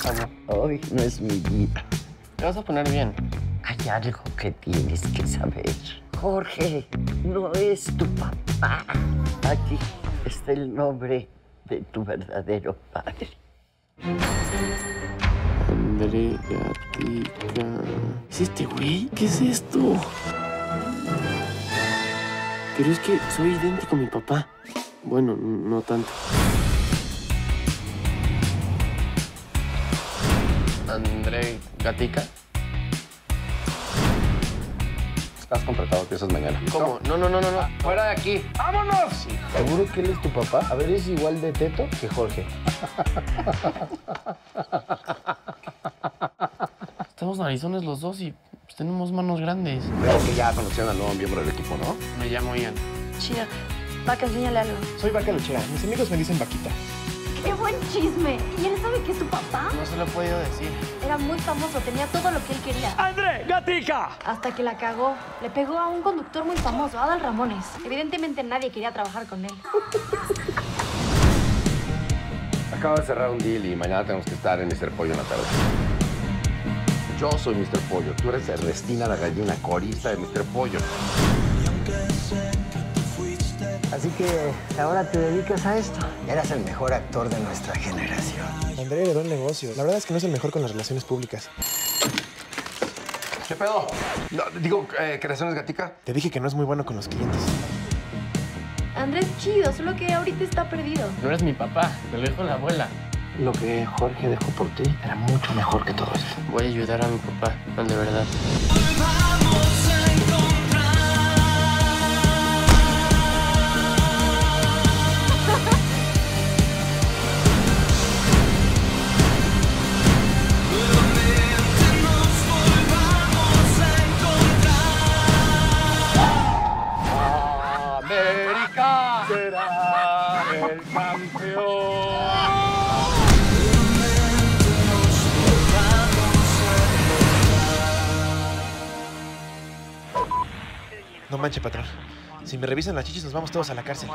acabó. Hoy no es mi vida. Te vas a poner bien. Hay algo que tienes que saber. Jorge no es tu papá. Aquí está el nombre de tu verdadero padre. André Gatica. ¿Es este güey? ¿Qué es esto? Pero es que soy idéntico a mi papá. Bueno, no tanto. André Gatica. Estás contratado, empiezas mañana. ¿Cómo? No, no, no, no, no. Fuera de aquí. ¡Vámonos! ¿Seguro que él es tu papá? A ver, es igual de teto que Jorge. Estamos narizones los dos y pues, tenemos manos grandes. Veo que ya conocieron al nuevo miembro del equipo, ¿no? Me llamo Ian. Chido. Vaca, enséñale algo. Soy vaca lechera. Mis amigos me dicen vaquita. ¡Qué buen chisme! ¿Y él sabe que es tu papá? No se lo he podido decir. Era muy famoso, tenía todo lo que él quería. ¡André Gatica! Hasta que la cagó. Le pegó a un conductor muy famoso, Adal Ramones. Evidentemente nadie quería trabajar con él. Acabo de cerrar un deal y mañana tenemos que estar en Mr. Pollo en la tarde. Yo soy Mr. Pollo. Tú eres Ernestina la gallina corista de Mr. Pollo. Así que ahora te dedicas a esto. Eras el mejor actor de nuestra generación. André heredó el negocio. La verdad es que no es el mejor con las relaciones públicas. ¿Qué pedo? No, digo, eh, ¿creaciones Gatica? Te dije que no es muy bueno con los clientes. Andrés chido, solo que ahorita está perdido. No eres mi papá, me lo dijo la abuela. Lo que Jorge dejó por ti era mucho mejor que todo esto. Voy a ayudar a mi papá, de verdad. No manche, patrón. Si me revisan las chichis, nos vamos todos a la cárcel.